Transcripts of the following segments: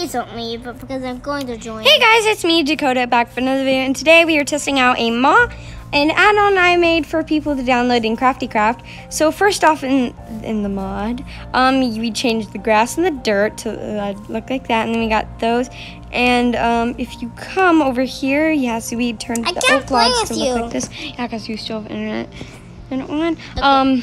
Please don't leave, but because I'm going to join. Hey guys, it's me, Dakota, back for another video, and today we are testing out a Ma, an add-on I made for people to download in Crafty Craft. So first off, in in the mod, um, we changed the grass and the dirt to uh, look like that, and then we got those. And um, if you come over here, yes, we turned I the oak logs to look you. like this. Yeah, because you still have internet and on. Um.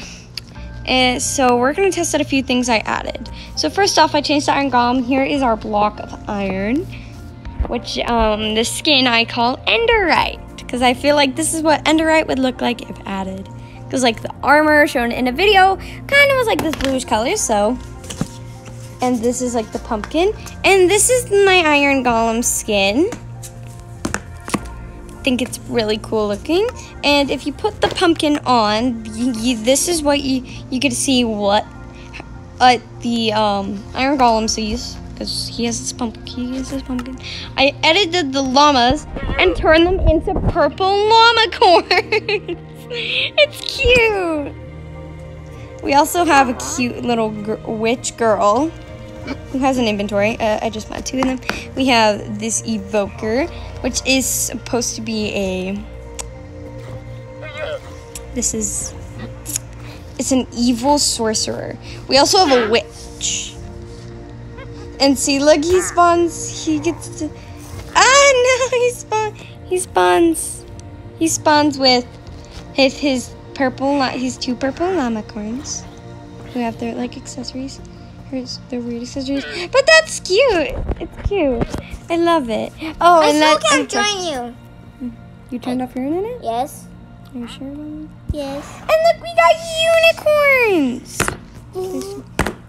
And so we're gonna test out a few things I added. So first off, I changed the iron golem. Here is our block of iron, which um, the skin I call Enderite, because I feel like this is what Enderite would look like if added. Because like the armor shown in a video kind of was like this bluish color, so. And this is like the pumpkin, and this is my iron golem skin. Think it's really cool looking. And if you put the pumpkin on, you, you, this is what you you get to see what uh, the um, Iron Golem sees because he has his pumpkin. He has pumpkin. I edited the llamas and turned them into purple llama corns. it's cute. We also have a cute little gr- witch girl who has an inventory. Uh, I just bought two of them. We have this evoker, which is supposed to be a. This is. It's an evil sorcerer. We also have a witch. And see, look, he spawns. He gets to. Ah, no, he spawn. He spawns. He spawns with his his purple. His two purple llama corns. Who have their like accessories. Here's their weird accessories. But that's cute. It's cute. I love it. Oh, I and still can't join you. You turned off your internet? Yes. Are you sure about it? Yes. And look, we got unicorns.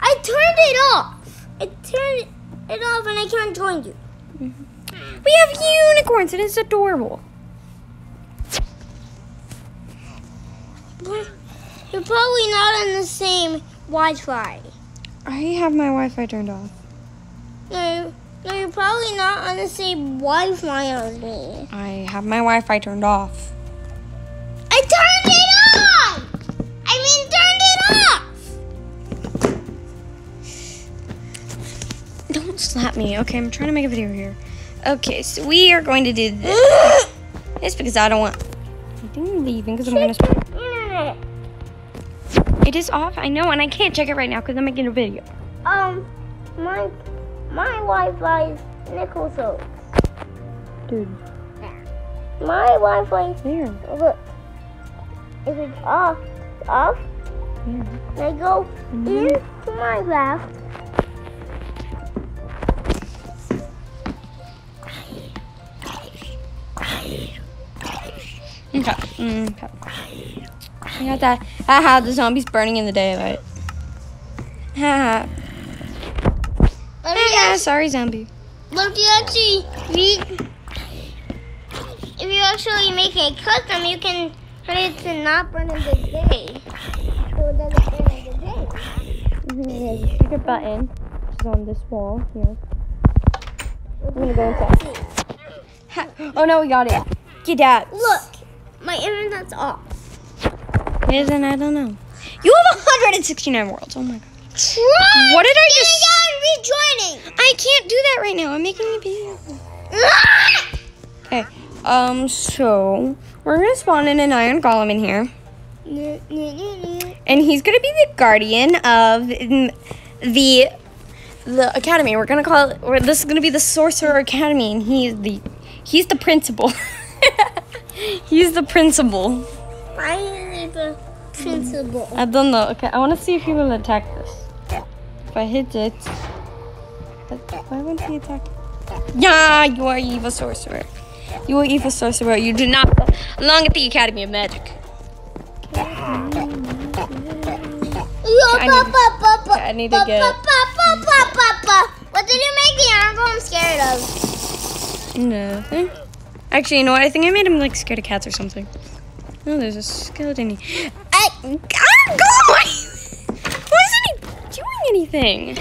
I turned it off. I turned it off and I can't join you. Mm-hmm. We have unicorns, and it's adorable. You're probably not on the same Wi-Fi. I have my Wi-Fi turned off. No, no, you're probably not on the same Wi-Fi as me. I have my Wi-Fi turned off. I turned it on. I mean, turned it off. Don't slap me. Okay, I'm trying to make a video here. Okay, so we are going to do this. It's because I don't want. I think I'm leaving because I'm gonna. Internet. It is off. I know, and I can't check it right now because I'm making a video. Um, my my Wi-Fi is nickel. Dude, My Wi-Fi, is there. look, if it's off, it's off. Yeah. I go into my left. Okay. Mm, okay. I got that. Haha, the zombie's burning in the daylight. Haha. But if you, sorry, zombie. if you actually read, if you actually make a custom, you can turn it to not burn in the day. So it doesn't burn in the day. Mm-hmm. There's a secret button, which is on this wall here. I'm gonna go inside. Ha- oh no, we got it. Get out. Look, my internet's off. Isn't I don't know. You have 169 worlds. Oh my god. Try. What did I Then just- I rejoining. I can't do that right now. I'm making a video. Okay. Um. So we're gonna spawn in an iron golem in here, and he's gonna be the guardian of the the academy. We're gonna call it. Or this is gonna be the sorcerer academy, and he's the he's the principal. he's the principal. Principal. I don't know. Okay, I want to see if he will attack this. If I hit it, why won't he attack? Yeah, you are evil sorcerer. You are evil sorcerer. You do not belong at the Academy of Magic. I need- okay, I need to get- What did you make the arm I'm scared of? Nothing. Actually, you know what? I think I made him like scared of cats or something. Oh, there's a skeleton. here. I, I'm going. Why isn't he doing anything?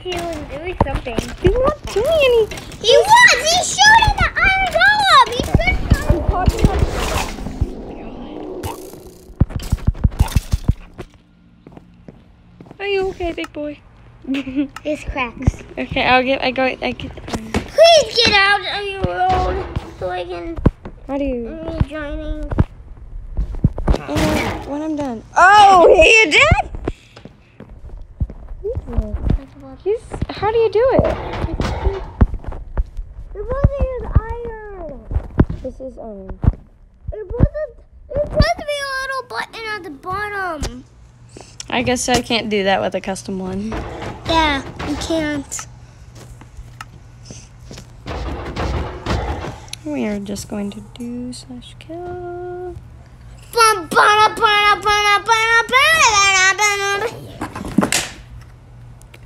He was doing something. He's not doing anything. He was! He's shooting the iron golem! He shooting Are you okay, big boy? There's cracks. Okay, I'll get. I go. I get. Please get out of your road so I can How do you? be joining. Oh, when I'm done. Oh, you did. He's. How do you do it? The button is iron. This is um. It wasn't. There's supposed to be a little button at the bottom. I guess I can't do that with a custom one. Yeah, you can't. We are just going to do slash kill.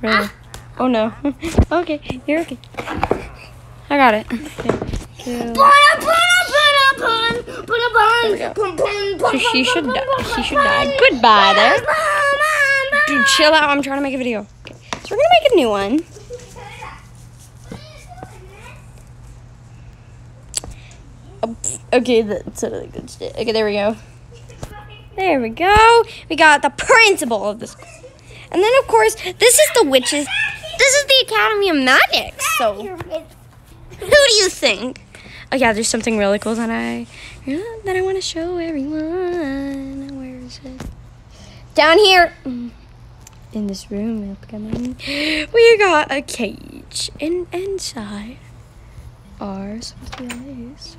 Really? Oh no. okay, you're okay. I got it. Okay. So she should die. She should die. Goodbye there. Dude, chill out. I'm trying to make a video. Okay. So we're gonna make a new one. Oh, Okay, that's really good shit. Okay, there we go. There we go. We got the principal of the school. And then, of course, this is the witches. This is the Academy of Magic. So, who do you think? Oh yeah, there's something really cool that I that I want to show everyone. Where is it? Down here. Mm. In this room, we got a cage, and inside are to be.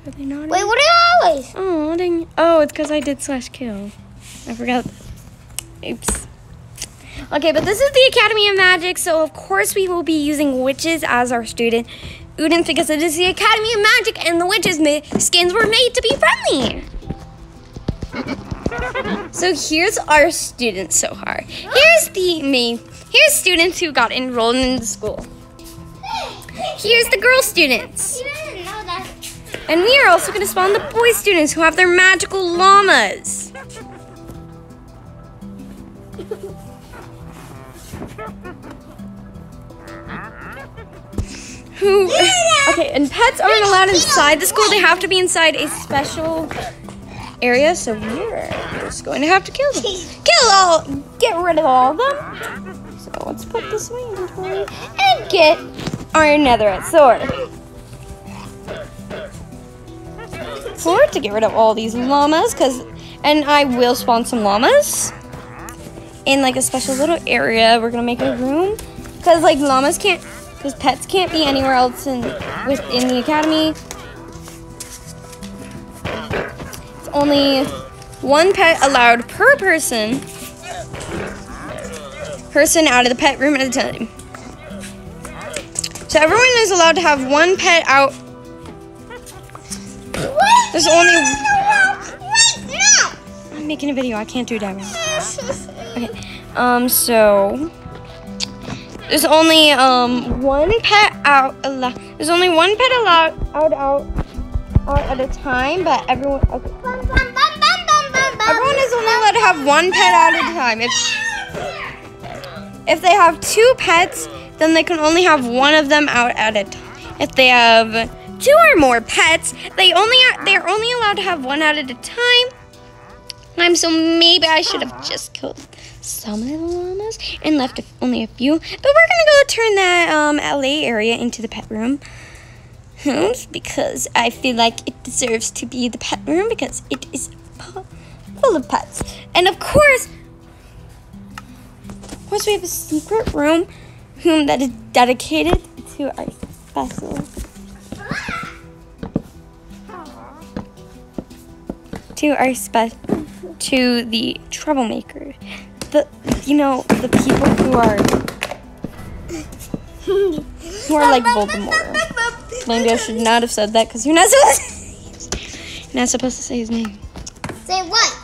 Are they not? Wait, what are always? Oh, dang. Oh, it's because I did slash kill. I forgot. Oops. Okay, but this is the Academy of Magic, so of course we will be using witches as our student students because it is the Academy of Magic and the witches skins were made to be friendly. So here's our students so far. Here's the main. Here's students who got enrolled in the school. Here's the girl students. And we are also going to spawn the boy students who have their magical llamas. Who? Okay, and pets aren't allowed inside the school. They have to be inside a special area. So we're just going to have to kill them. Kill all. Get rid of all of them. So let's put this in my inventory and get our netherite sword. For to get rid of all these llamas, cause, and I will spawn some llamas in like a special little area. We're gonna make a room, cause like llamas can't, cause pets can't be anywhere else in within the academy. It's only one pet allowed per person, person out of the pet room at a time. So everyone is allowed to have one pet out. There's only. Wait, no. I'm making a video. I can't do that. Okay. Um. So there's only um one pet out. There's only one pet allowed out out out at a time. But everyone. Okay. Everyone is only allowed to have one pet at a time. If if they have two pets, then they can only have one of them out at a time. If they have two or more pets, they only are they are only allowed to have one out at a time. Um, so maybe I should have just killed some of the llamas and left only a few. But we're gonna go turn that um LA area into the pet room. Because I feel like it deserves to be the pet room because it is full of pets. And of course, of course, we have a secret room, room that is dedicated to our special, to our spe- to the troublemaker, the you know the people who are who are like Voldemort. Maybe I should not have said that because you're not supposed. you're not supposed to say his name. Say what?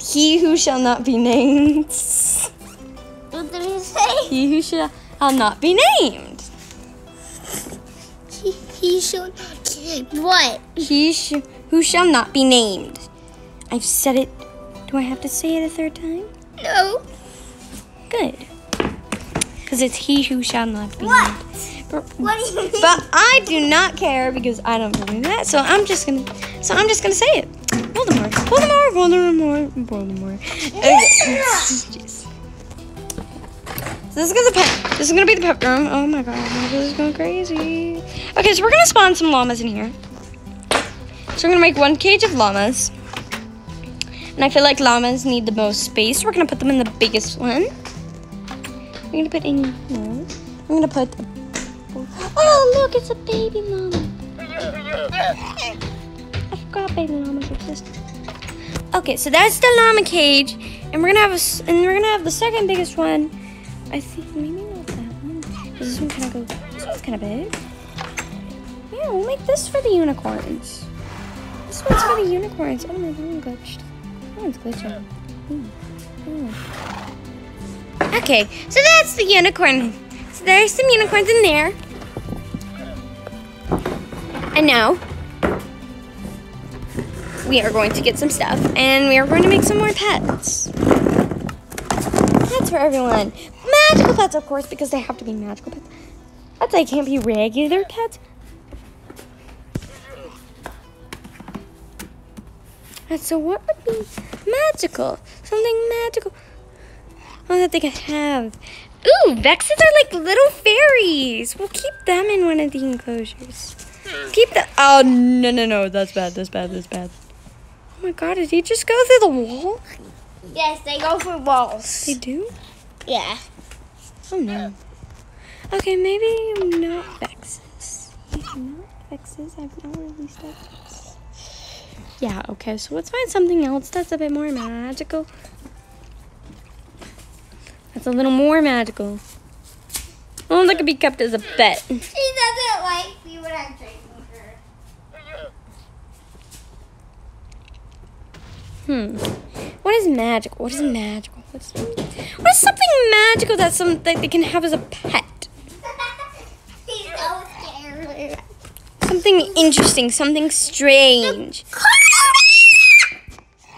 He who shall not be named. What did he say? He who shall not be named. He, he should. What? He sh- who shall not be named. I've said it. Do I have to say it a third time? No. Good. Because it's he who shall not be What? named. But, What do you mean? but I do not care because I don't believe that. So I'm just gonna. So I'm just gonna say it. Voldemort. Voldemort. Voldemort. Voldemort. Okay. Jeez. So this is gonna pet. This is gonna be the pet room. Oh my god, this is going crazy. Okay, so we're gonna spawn some llamas in here. So we're gonna make one cage of llamas. And I feel like llamas need the most space. We're gonna put them in the biggest one. We're gonna put in. No, I'm gonna put. Oh look, it's a baby llama. I forgot baby llamas exist. Okay, so that's the llama cage, and we're gonna have a, and we're gonna have the second biggest one. I think maybe not that one. This one kind of goes. This one's kind of big. Yeah, we'll make this for the unicorns. This one's for the unicorns. Oh my, one glitched. That one's glitching. Hmm. Hmm. Okay, so that's the unicorn. So there's some unicorns in there. And now we are going to get some stuff and we are going to make some more pets. Pets for everyone. Magical pets, of course, because they have to be magical pets. Pets they can't be regular pets. And so what would be magical? Something magical. Oh, that they could have. Ooh, Vexes are like little fairies. We'll keep them in one of the enclosures. Keep the. Oh no no no! That's bad. That's bad. That's bad. Oh my god! Did he just go through the wall? Yes, they go through walls. They do. Yeah. Oh no. Okay, maybe not Vexes. Not Vexes. I've not released Vexes. Yeah. Okay. So let's find something else that's a bit more magical. That's a little more magical. Oh, that could be kept as a pet. She doesn't like me when I'm drinking her. Hmm. What is magical? What is magical? What's, what is something magical that some that they can have as a pet? She's so scared. Something interesting. Something strange.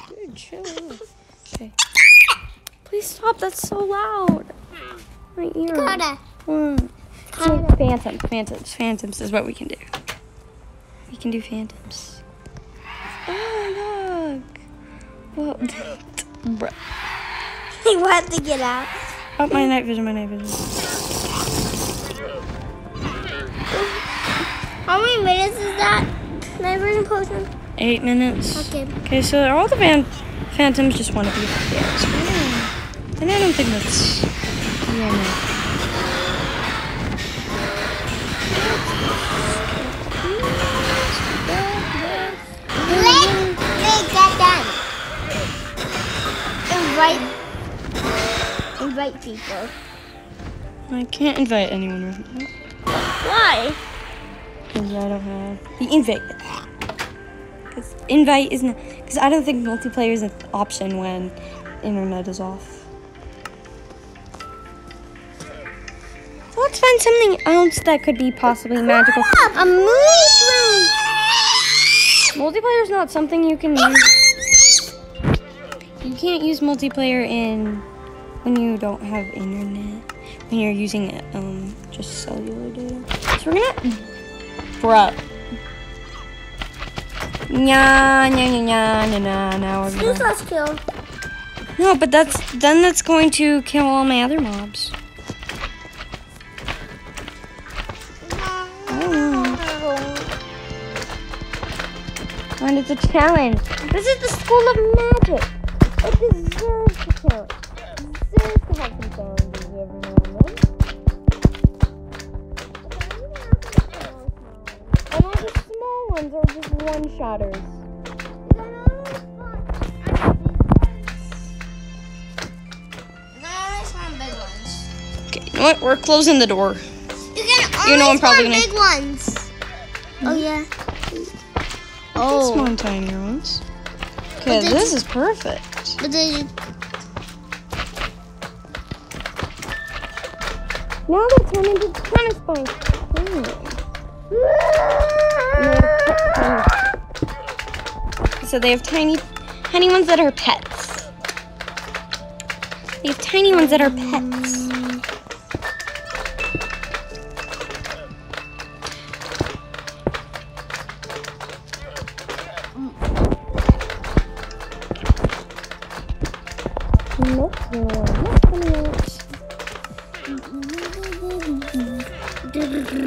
Dude, chill. out. Okay. Please stop. That's so loud. My ear. Dakota. Hmm. So phantom, phantoms, phantoms phantoms is what we can do. We can do phantoms. Oh look! Bruh. He wants to get out. Oh, my night vision, my night vision. How many minutes is that? Never potion. Eight minutes. Okay. Okay, so all the phan- phantoms just want to be phantoms. And I don't think that's. Yeah, no. Let me get done. Invite. Invite people. I can't invite anyone right now. Why? Because I don't have the invite. Because invite isn't. Because I don't think multiplayer is an option when internet is off. Let's find something else that could be possibly magical. A mushroom! Multiplayer is not something you can use. You can't use multiplayer in when you don't have internet. When you're using it, um, just cellular data. So we're gonna, bruh. Nya, nya, nya, nya, nya, nya, now we're gonna. kill? No, but that's then that's going to kill all my other mobs. And it's a challenge. This is the school of magic. It deserves to kill. It deserves to have some challenges every now and then. And all the small ones are just one-shotters. Okay, you know what? We're closing the door. You can You know only I'm probably spawn gonna- big ones. Oh yeah. Oh. Oh, Spawn tinier ones. Okay, But this is perfect. but then Now they turn into tennis balls. Hmm. So they have tiny, tiny ones that are pets. They have tiny ones that are pets.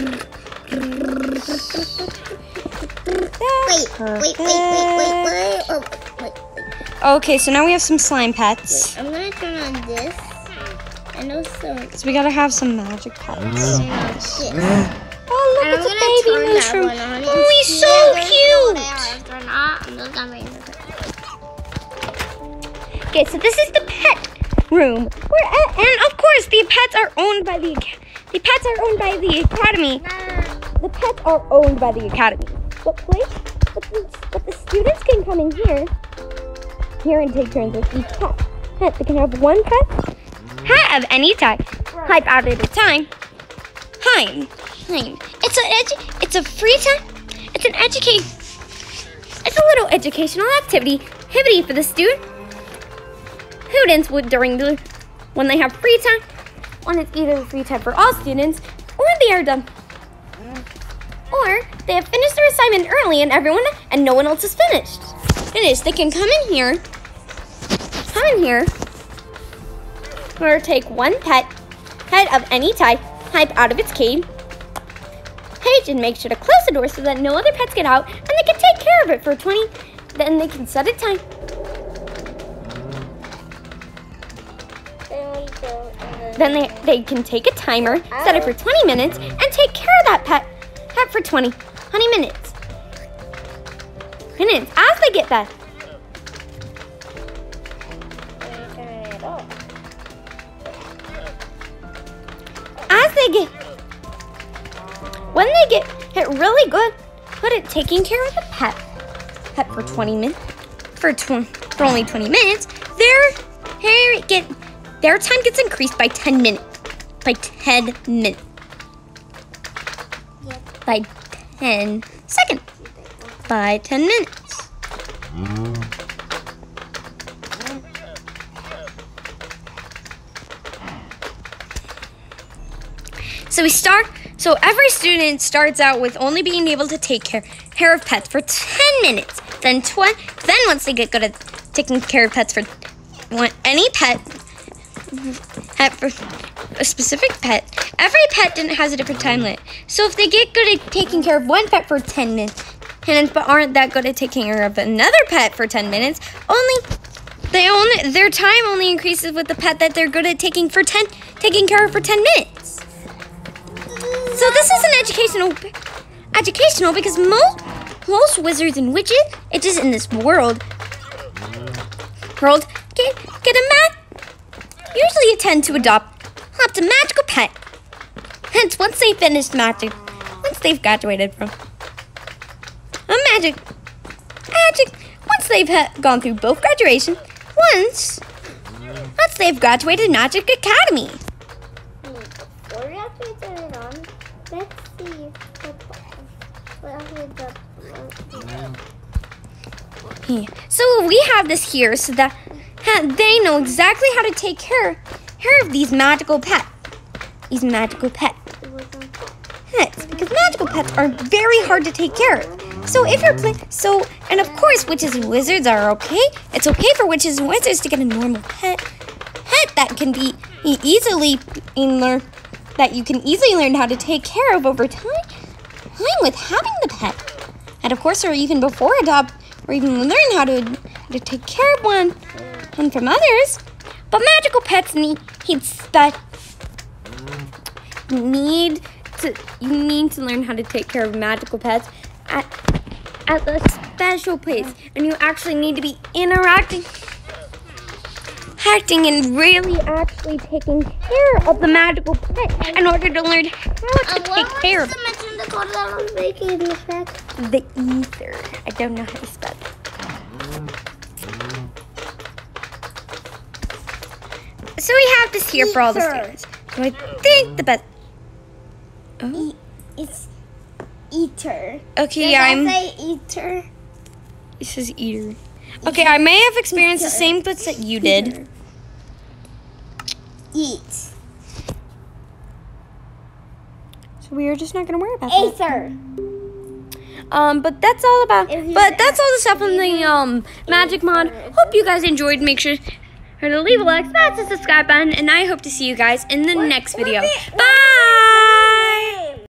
Wait, wait, wait, wait, wait, wait. Oh, wait, wait. Okay, so now we have some slime pets. I'm gonna turn on this. And also, So we gotta have some magic pets. this. Oh, look, I'm it's a baby mushroom. on. Oh, he's Yeah, so cute. there. If they're not, I'm just gonna make them. Okay, so this is the pet room. Where, and, and of course, the pets are owned by the the pets are owned by the academy. The pets are owned by the academy. But place, but the, but the students can come in here, here and take turns with each pet. Pet, they can have one pet, pet of any type, type out at a time. Time, time. It's a edu- it's a free time. It's an educate. It's a little educational activity, activity for the student students would during the when they have free time. When it's either free time for all students, or they are done, or they have finished their assignment early and everyone and no one else is finished. Finished. They can come in here, come in here, or take one pet, pet of any type, type out of its cage. Cage and make sure to close the door so that no other pets get out, and they can take care of it for 20. Then they can set a time Then they, they can take a timer, set it for 20 minutes, and take care of that pet, pet for 20, 20 minutes. Minutes as they get that. As they get, when they get hit really good, put it taking care of the pet, pet for 20 minutes, for, tw- for only 20 minutes, their hair get their time gets increased by 10 minutes. By 10 minutes. By 10 seconds. By 10 minutes. So we start, so every student starts out with only being able to take care, care of pets for 10 minutes. Then, then once they get good at taking care of pets for one, any pet, for a specific pet. Every pet has a different time limit. So if they get good at taking care of one pet for 10 minutes, but aren't that good at taking care of another pet for 10 minutes, only they only their time only increases with the pet that they're good at taking for 10 taking care of for 10 minutes. So this is an educational educational because most most wizards and witches, it is in this world world get get a mat usually tend to adopt adopt a magical pet. Hence, once they finish magic, once they've graduated from a magic, magic, once they've ha- gone through both graduation, once, once they've graduated Magic Academy. Before we actually turn it on, let's see what, what actually the Yeah. So we have this here so that they know exactly how to take care, care of these magical pets. These magical pets. pets because magical pets are very hard to take care of. So if you're playing, so and of course witches and wizards are okay. It's okay for witches and wizards to get a normal pet, pet that can be easily learn that you can easily learn how to take care of over time. Time with having the pet, and of course, or even before adopt, or even learn how to how to take care of one, one from others. But magical pets need spe- need to you need to learn how to take care of magical pets at at a special place and you actually need to be interacting acting and really actually taking care of the magical pet in order to learn how to Um, take care of the the code that I was making these pets? the ether. I don't know how to spell it. So we have this here for all the Ether. students. So I think the best. Oh, It's eater. okay. Does Yeah, I'm. say eater? It says eater. Okay, I may have experienced the same thoughts that you did. Eat. So we are just not gonna worry about that. Aether. Um, but that's all about. But that's all the stuff on the um magic mod. Hope you guys enjoyed. Make sure to leave a like, smash the subscribe button, and I hope to see you guys in the next video. Bye.